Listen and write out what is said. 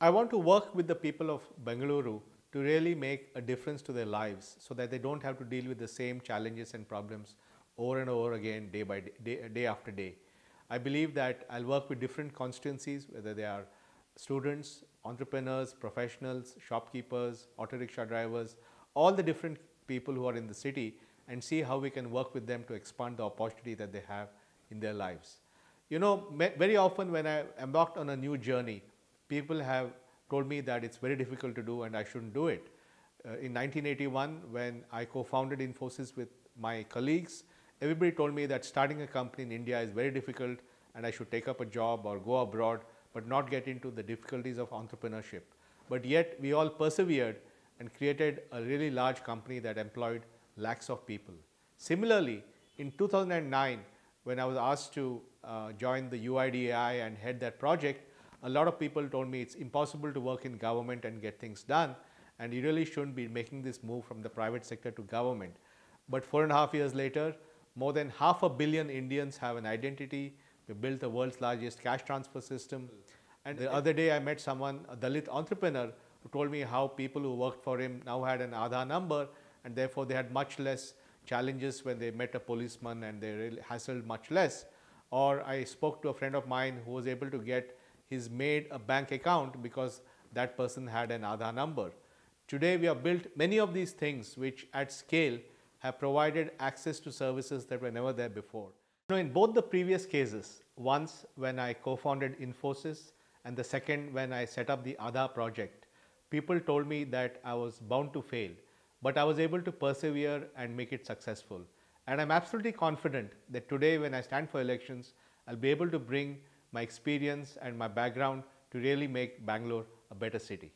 I want to work with the people of Bengaluru to really make a difference to their lives so that they don't have to deal with the same challenges and problems over and over again day by day, day, day after day. I believe that I'll work with different constituencies, whether they are students, entrepreneurs, professionals, shopkeepers, auto rickshaw drivers, all the different people who are in the city and see how we can work with them to expand the opportunity that they have in their lives. You know, very often when I embarked on a new journey, people have told me that it's very difficult to do and I shouldn't do it. Uh, in 1981, when I co-founded Infosys with my colleagues, everybody told me that starting a company in India is very difficult and I should take up a job or go abroad, but not get into the difficulties of entrepreneurship. But yet we all persevered and created a really large company that employed lakhs of people. Similarly, in 2009, when I was asked to uh, join the UIDAI and head that project, a lot of people told me it's impossible to work in government and get things done and you really shouldn't be making this move from the private sector to government. But four and a half years later, more than half a billion Indians have an identity. We built the world's largest cash transfer system. And the other day I met someone, a Dalit entrepreneur, who told me how people who worked for him now had an Aadhaar number and therefore they had much less challenges when they met a policeman and they really hassled much less. Or I spoke to a friend of mine who was able to get he's made a bank account because that person had an Aadhaar number. Today we have built many of these things which at scale have provided access to services that were never there before. You know, in both the previous cases, once when I co-founded Infosys and the second when I set up the Aadhaar project, people told me that I was bound to fail, but I was able to persevere and make it successful. And I'm absolutely confident that today when I stand for elections, I'll be able to bring my experience and my background to really make Bangalore a better city.